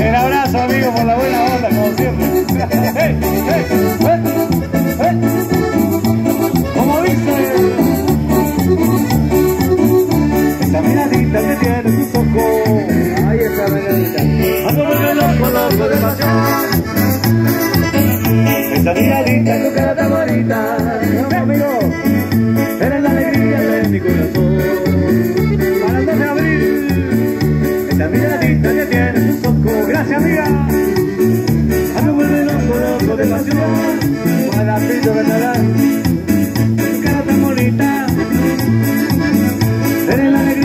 El abrazo, amigo, por la buena onda, como siempre. Hey, hey, hey, como dice. Esa miradita que tiene tus ojos. Ahí está, miradita. Ando muy loco, loco de pasión. Esa miradita.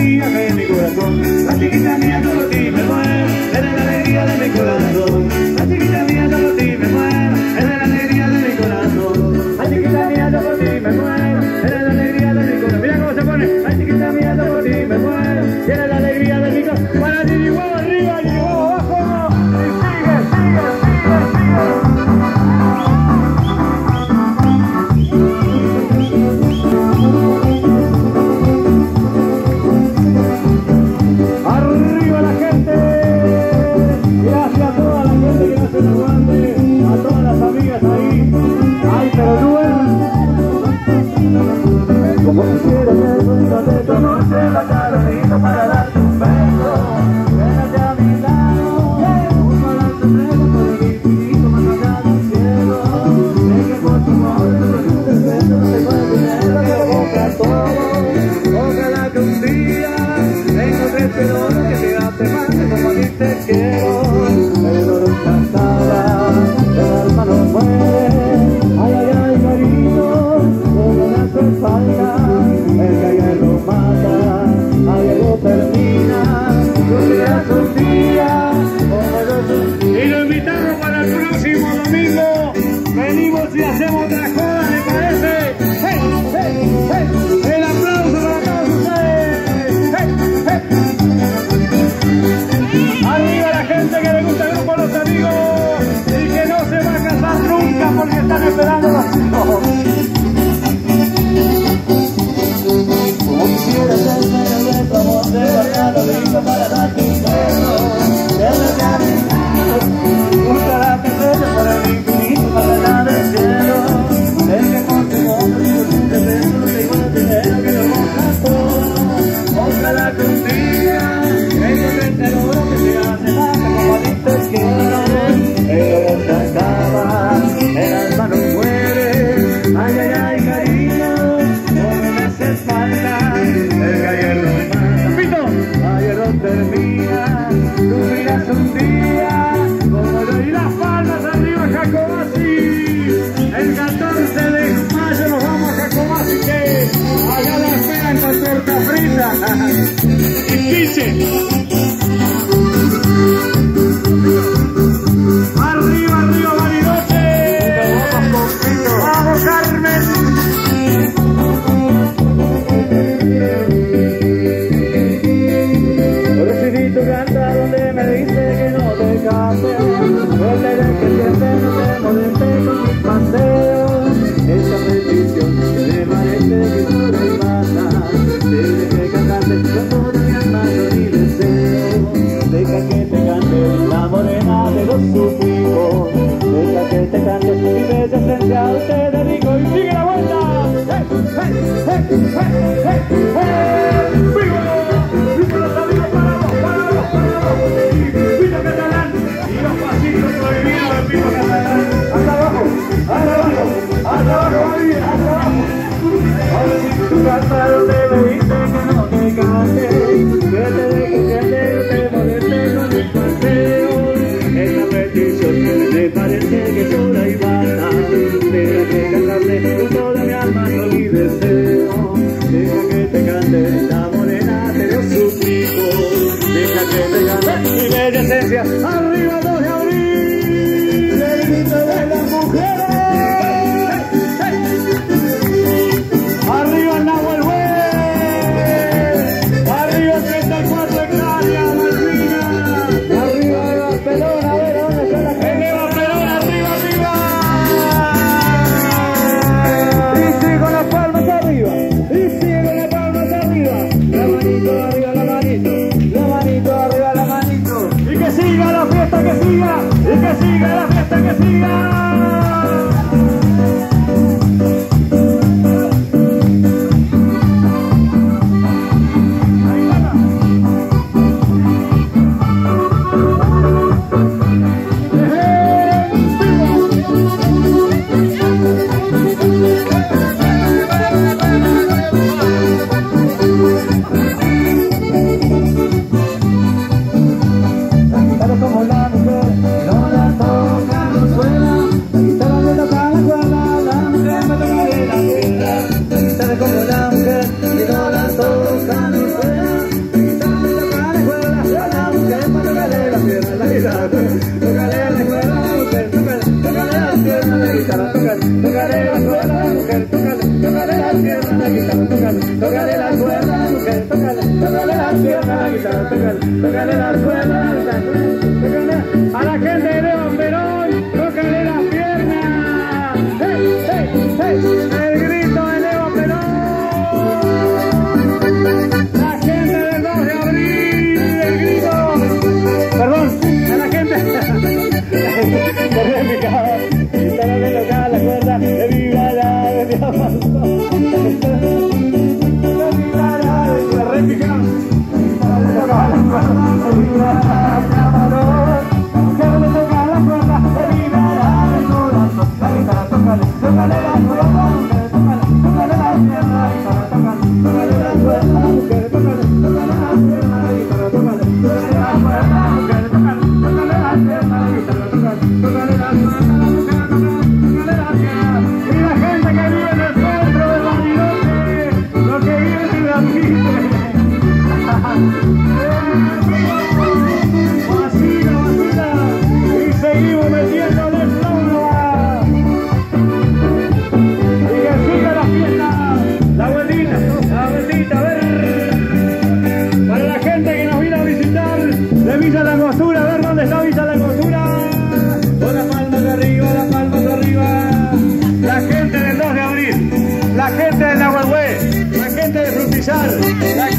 mía de mi ya usted rico y sigue la vuelta. ¡Eh, eh, eh, Pito catalán y los pasitos prohibidos de Pito catalán. Hasta abajo, hasta abajo, hasta abajo, hasta abajo. Ahora sí, tu catalán. Arriba de abril, el agua, de. Arriba andamos el huevo, arriba 34 hectáreas, Arriba de Barcelona, a ver, la pelona, Arriba de Barcelona, arriba, arriba. Y sigue con las palmas arriba, y sigue con las palmas arriba. La manito, arriba la manito, la manito, arriba la manito, y que siga los palmas siga, la fiesta que siga. pégale, pégale, pégale las cuerdas, pégale a la Y escuchar la